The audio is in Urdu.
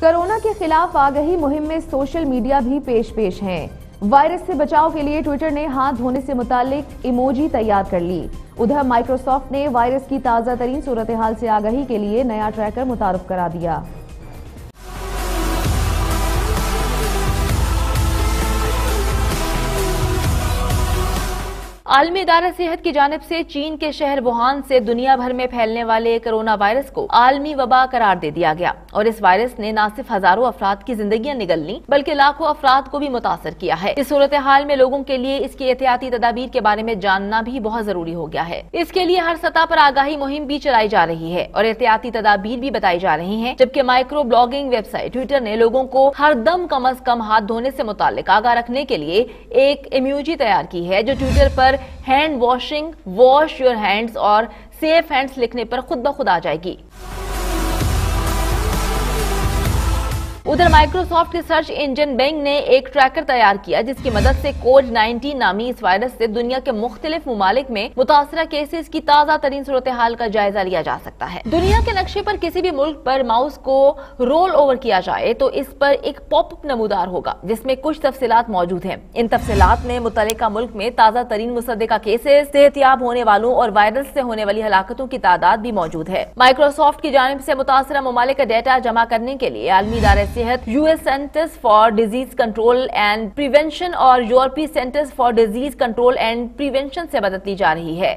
کرونا کے خلاف آگہی مہم میں سوشل میڈیا بھی پیش پیش ہیں۔ وائرس سے بچاؤ کے لیے ٹویٹر نے ہاتھ دھونے سے متعلق ایموجی تیار کر لی۔ ادھر مائکروسافٹ نے وائرس کی تازہ ترین صورتحال سے آگہی کے لیے نیا ٹریکر متعارف کرا دیا۔ عالمی ادارہ صحت کی جانب سے چین کے شہر ووہان سے دنیا بھر میں پھیلنے والے کرونا وائرس کو عالمی وبا قرار دے دیا گیا اور اس وائرس نے نہ صرف ہزاروں افراد کی زندگیاں نگل لی بلکہ لاکھوں افراد کو بھی متاثر کیا ہے۔ اس صورتحال میں لوگوں کے لیے اس کی احتیاطی تدابیر کے بارے میں جاننا بھی بہت ضروری ہو گیا ہے۔ اس کے لیے ہر سطح پر آگاہی مہم بھی چلائی جا رہی ہے اور احتیاطی تدابیر بھی بتائی جا رہی ہیں، جبکہ micro blogging web site Twitter نے لوگوں کو ہر دم کم از کم ہاتھ دھونے سے متعلق آگاہ رکھنے کے لیے ایک امیوجی تیار کی ہے، جو Twitter per hand washing wash your hands اور سیف ہینڈز لکھنے پر خود بخود آ جائے گی۔ ادھر مائکروسافٹ کے سرچ انجن بینگ نے ایک ٹریکر تیار کیا جس کی مدد سے کووڈ نائنٹین نامی اس وائرس سے دنیا کے مختلف ممالک میں متاثرہ کیسز کی تازہ ترین صورتحال کا جائزہ لیا جا سکتا ہے۔ دنیا کے نقشے پر کسی بھی ملک پر ماؤس کو رول اوور کیا جائے تو اس پر ایک پاپ اپ نمودار ہوگا جس میں کچھ تفصیلات موجود ہیں۔ ان تفصیلات میں متعلقہ ملک میں تازہ ترین مصدقہ کیسز صحتیاب ہونے والوں اور وائرس سے ہونے والی ہلاکتوں کی تعداد بھی موجود ہے۔ مائکروسافٹ کی جانب سے متاثرہ ممالک کا ڈیٹا جمع کرنے کے لیے عالمی ادارے صحت U S centers for disease control and prevention اور یورپی centers for disease control and prevention سے مدد لی جا رہی ہے۔